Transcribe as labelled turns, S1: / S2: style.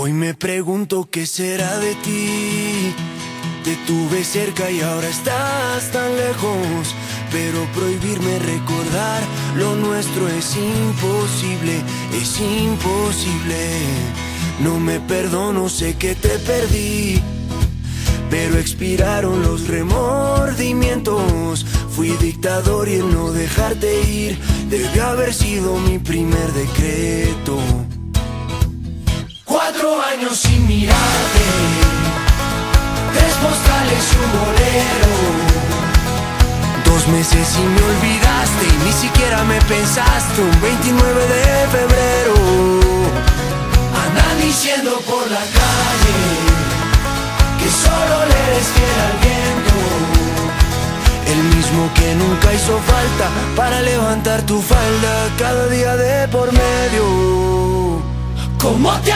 S1: Hoy me pregunto qué será de ti. Te tuve cerca y ahora estás tan lejos. Pero prohibirme recordar lo nuestro es imposible, es imposible. No me perdono, sé que te perdí. Pero expiraron los remordimientos. Fui dictador y el no dejarte ir debe haber sido mi primer decreto. Cuatro años sin mirarte, tres postales un bolero. Dos meses y me olvidaste y ni siquiera me pensaste un 29 de febrero. Andan diciendo por la calle que solo le eres fiel al viento. El mismo que nunca hizo falta para levantar tu falda cada día de por medio. ¿Cómo te